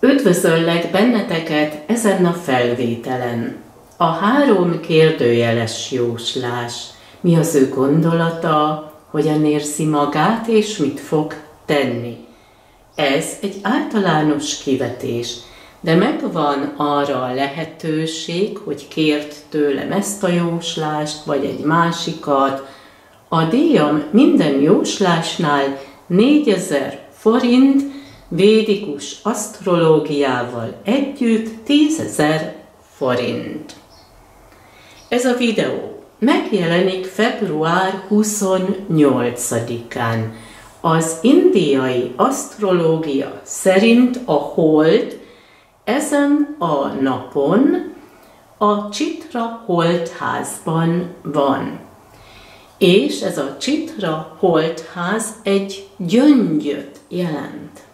Üdvözöllek benneteket ezen a felvételen. A három kérdőjeles jóslás. Mi az ő gondolata, hogyan érzi magát és mit fog tenni. Ez egy általános kivetés, de megvan arra a lehetőség, hogy kért tőlem ezt a jóslást, vagy egy másikat. A díjam minden jóslásnál 4000 forint, védikus asztrológiával együtt 10.000 forint. Ez a videó megjelenik február 28-án. Az indiai asztrológia szerint a hold ezen a napon a Csitra holdházban van. És ez a Csitra holdház egy gyöngyöt jelent.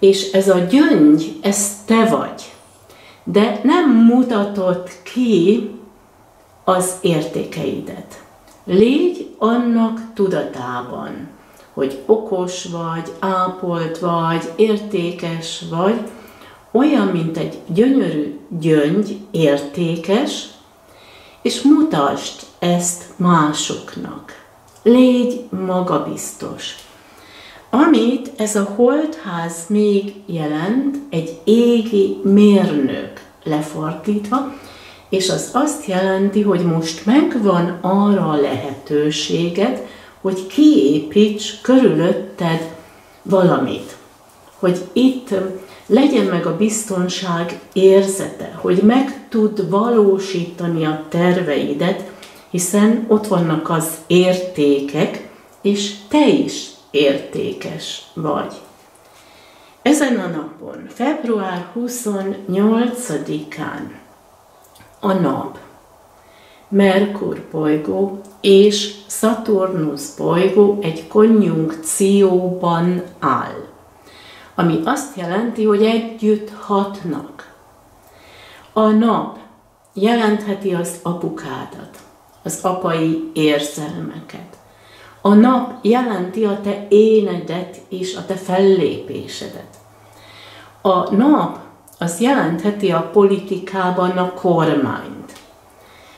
És ez a gyöngy, ez te vagy. De nem mutatott ki az értékeidet. Légy annak tudatában, hogy okos vagy, ápolt vagy, értékes vagy, olyan, mint egy gyönyörű gyöngy, értékes, és mutasd ezt másoknak. Légy magabiztos. Amit ez a holdház még jelent, egy égi mérnök lefordítva, és az azt jelenti, hogy most megvan arra a lehetőséged, hogy kiépíts körülötted valamit. Hogy itt legyen meg a biztonság érzete, hogy meg tud valósítani a terveidet, hiszen ott vannak az értékek, és te is értékes vagy. Ezen a napon, február 28-án a nap, Merkur bolygó és Saturnus bolygó egy konjunkcióban áll, ami azt jelenti, hogy együtt hatnak. A nap jelentheti az apukádat, az apai érzelmeket. A nap jelenti a te énedet és a te fellépésedet. A nap az jelentheti a politikában a kormányt.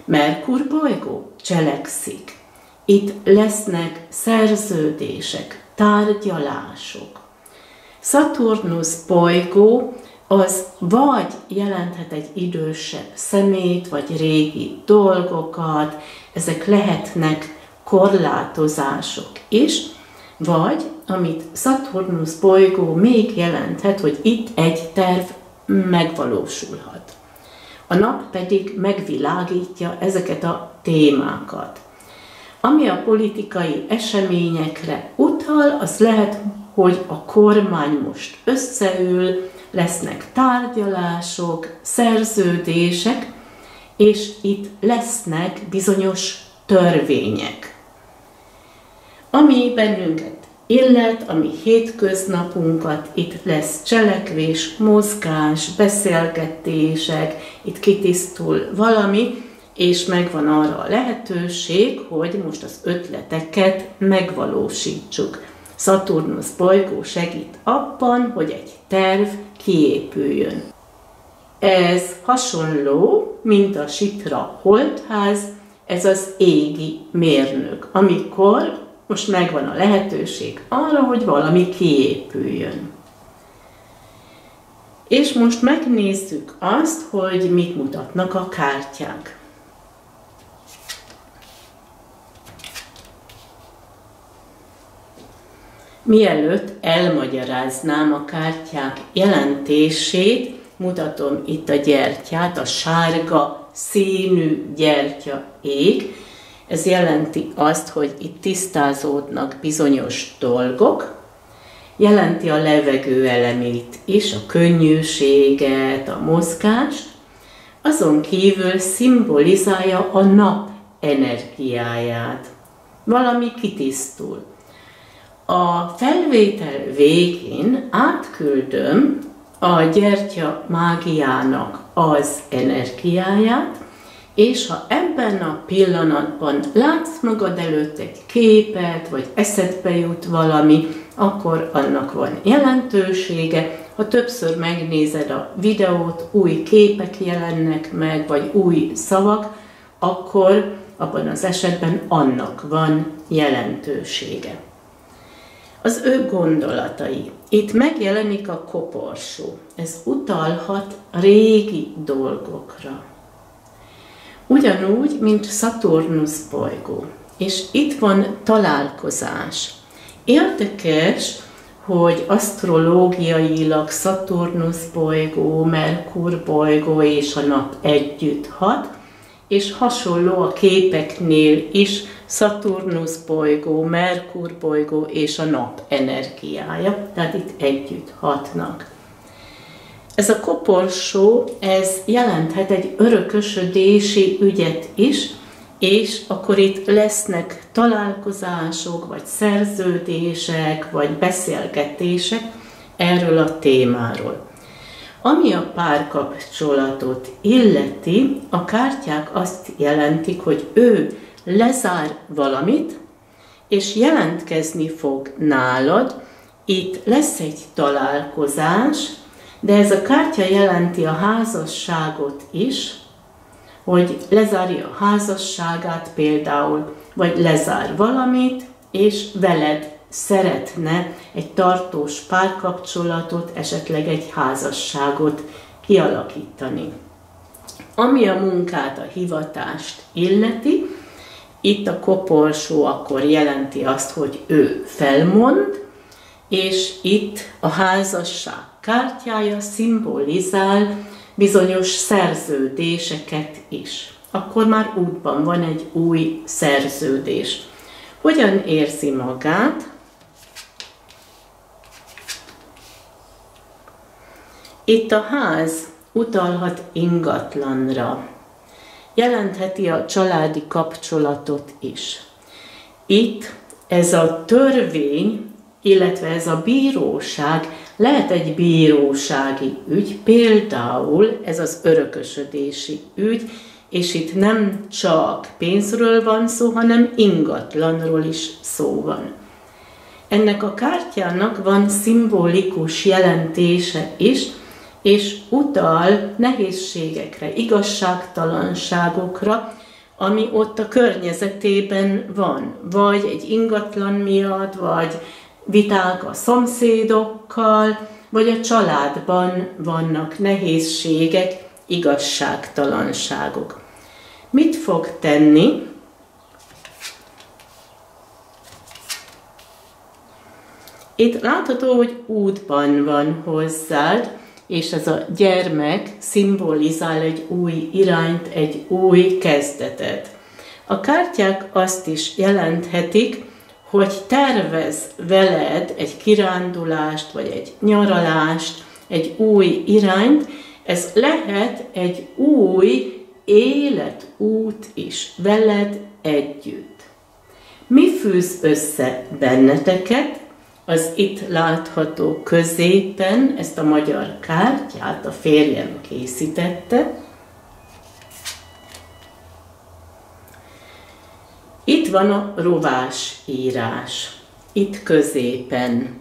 Merkur bolygó cselekszik. Itt lesznek szerződések, tárgyalások. Saturnus bolygó az vagy jelenthet egy idősebb szemét, vagy régi dolgokat, ezek lehetnek korlátozások is, vagy amit Saturnus bolygó még jelenthet, hogy itt egy terv megvalósulhat. A nap pedig megvilágítja ezeket a témákat. Ami a politikai eseményekre utal, az lehet, hogy a kormány most összeül, lesznek tárgyalások, szerződések, és itt lesznek bizonyos törvények. Ami bennünket illet, ami hétköznapunkat, itt lesz cselekvés, mozgás, beszélgetések, itt kitisztul valami, és megvan arra a lehetőség, hogy most az ötleteket megvalósítsuk. Saturnus bolygó segít abban, hogy egy terv kiépüljön. Ez hasonló, mint a Sitra holdház, ez az égi mérnök, amikor most megvan a lehetőség arra, hogy valami kiépüljön. És most megnézzük azt, hogy mit mutatnak a kártyák. Mielőtt elmagyaráznám a kártyák jelentését, mutatom itt a gyertyát, a sárga színű gyertya ég, ez jelenti azt, hogy itt tisztázódnak bizonyos dolgok, jelenti a levegő elemét is, a könnyűséget, a mozgást, azon kívül szimbolizálja a nap energiáját. Valami kitisztul. A felvétel végén átküldöm a gyertya mágiának az energiáját, és ha ebben a pillanatban látsz magad előtt egy képet, vagy eszedbe jut valami, akkor annak van jelentősége, ha többször megnézed a videót, új képek jelennek meg, vagy új szavak, akkor abban az esetben annak van jelentősége. Az ő gondolatai. Itt megjelenik a koporsó. Ez utalhat régi dolgokra. Ugyanúgy, mint Saturnus bolygó. És itt van találkozás. Érdekes, hogy asztrológiailag Saturnus bolygó, Merkur bolygó és a nap együtt hat, és hasonló a képeknél is Saturnus bolygó, Merkur bolygó és a nap energiája, tehát itt együtt hatnak. Ez a koporsó, ez jelenthet egy örökösödési ügyet is, és akkor itt lesznek találkozások, vagy szerződések, vagy beszélgetések erről a témáról. Ami a párkapcsolatot illeti, a kártyák azt jelentik, hogy ő lezár valamit, és jelentkezni fog nálad, itt lesz egy találkozás, de ez a kártya jelenti a házasságot is, hogy lezárja a házasságát például, vagy lezár valamit, és veled szeretne egy tartós párkapcsolatot, esetleg egy házasságot kialakítani. Ami a munkát, a hivatást illeti, itt a koporsó akkor jelenti azt, hogy ő felmond, és itt a házasság kártyája szimbolizál bizonyos szerződéseket is. Akkor már útban van egy új szerződés. Hogyan érzi magát? Itt a ház utalhat ingatlanra. Jelentheti a családi kapcsolatot is. Itt ez a törvény, illetve ez a bíróság lehet egy bírósági ügy, például ez az örökösödési ügy, és itt nem csak pénzről van szó, hanem ingatlanról is szó van. Ennek a kártyának van szimbolikus jelentése is, és utal nehézségekre, igazságtalanságokra, ami ott a környezetében van, vagy egy ingatlan miatt, vagy viták a szomszédokkal, vagy a családban vannak nehézségek, igazságtalanságok. Mit fog tenni? Itt látható, hogy útban van hozzád, és ez a gyermek szimbolizál egy új irányt, egy új kezdetet. A kártyák azt is jelenthetik, hogy tervez veled egy kirándulást, vagy egy nyaralást, egy új irányt, ez lehet egy új életút is veled együtt. Mi fűz össze benneteket? Az itt látható középen ezt a magyar kártyát a férjem készítette, Itt van a rovás írás, itt középen.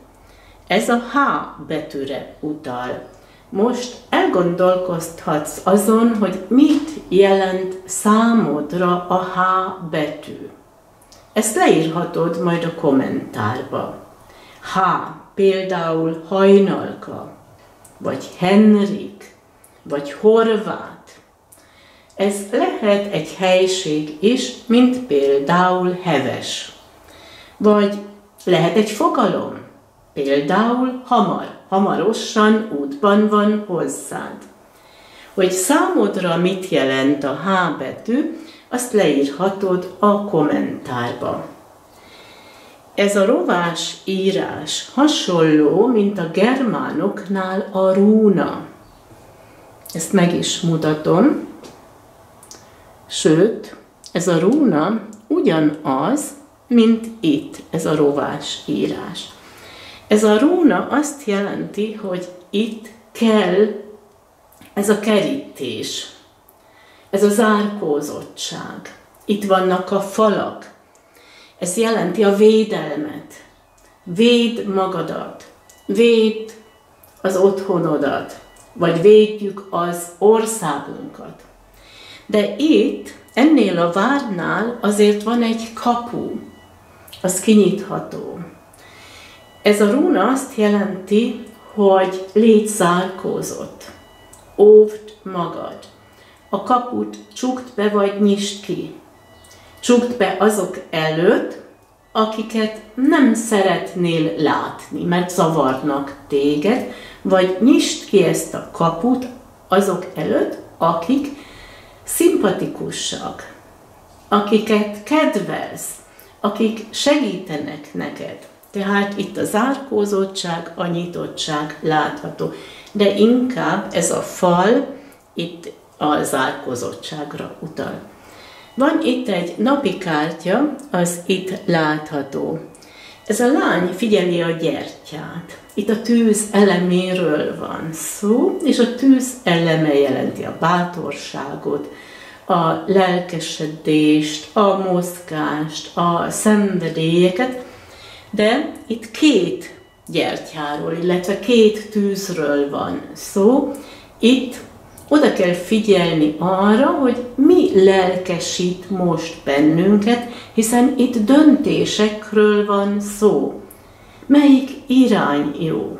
Ez a H betűre utal. Most elgondolkozhatsz azon, hogy mit jelent számodra a H betű. Ezt leírhatod majd a kommentárba. H, például hajnalka, vagy Henrik, vagy Horvát, ez lehet egy helység is, mint például heves. Vagy lehet egy fogalom, például hamar, hamarosan útban van hozzád. Hogy számodra mit jelent a H betű, azt leírhatod a kommentárba. Ez a rovás írás hasonló, mint a germánoknál a rúna. Ezt meg is mutatom. Sőt, ez a rúna ugyanaz, mint itt, ez a rovás írás. Ez a rúna azt jelenti, hogy itt kell ez a kerítés, ez a zárkózottság. Itt vannak a falak. Ez jelenti a védelmet. Véd magadat. Véd az otthonodat, vagy védjük az országunkat. De itt, ennél a várnál azért van egy kapu, az kinyitható. Ez a rúna azt jelenti, hogy légy zárkózott, óvd magad. A kaput csukd be vagy nyisd ki. Csukd be azok előtt, akiket nem szeretnél látni, mert zavarnak téged, vagy nyisd ki ezt a kaput azok előtt, akik szimpatikusak, akiket kedvelsz, akik segítenek neked. Tehát itt a zárkózottság, a nyitottság látható. De inkább ez a fal itt a zárkózottságra utal. Van itt egy napi kártya, az itt látható. Ez a lány figyeli a gyertyát. Itt a tűz eleméről van szó, és a tűz eleme jelenti a bátorságot, a lelkesedést, a mozgást, a szenvedélyeket, de itt két gyertyáról, illetve két tűzről van szó. Itt oda kell figyelni arra, hogy mi lelkesít most bennünket, hiszen itt döntésekről van szó. Melyik irány jó?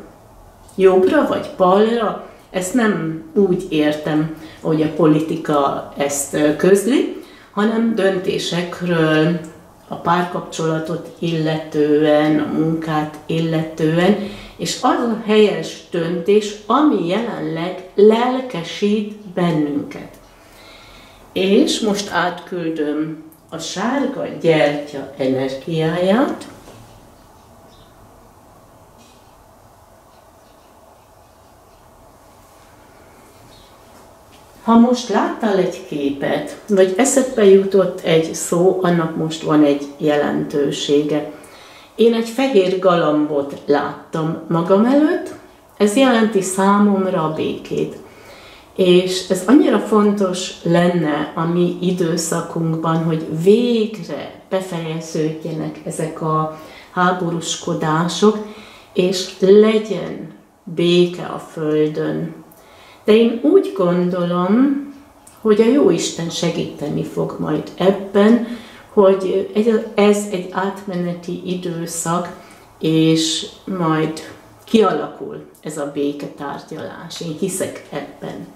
Jobbra vagy balra? Ezt nem úgy értem, hogy a politika ezt közli, hanem döntésekről, a párkapcsolatot illetően, a munkát illetően, és az a helyes döntés, ami jelenleg lelkesít bennünket. És most átküldöm a sárga gyertya energiáját, Ha most láttál egy képet, vagy eszedbe jutott egy szó, annak most van egy jelentősége. Én egy fehér galambot láttam magam előtt, ez jelenti számomra a békét. És ez annyira fontos lenne a mi időszakunkban, hogy végre befejeződjenek ezek a háborúskodások, és legyen béke a Földön. De én úgy gondolom, hogy a Jóisten segíteni fog majd ebben, hogy ez egy átmeneti időszak, és majd kialakul ez a béketárgyalás. Én hiszek ebben.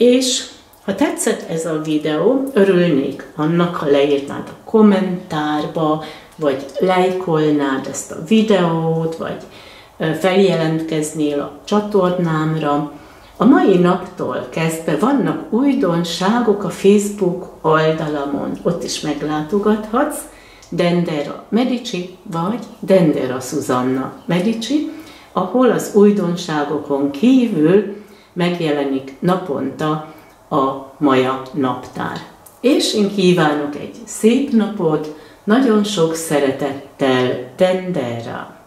És ha tetszett ez a videó, örülnék annak, ha leírnád a kommentárba, vagy lájkolnád ezt a videót, vagy feljelentkeznél a csatornámra, a mai naptól kezdve vannak újdonságok a Facebook oldalamon, ott is meglátogathatsz, Dendera Medici vagy Dendera Susanna Medici, ahol az újdonságokon kívül megjelenik naponta a Maja naptár. És én kívánok egy szép napot, nagyon sok szeretettel, Dendera!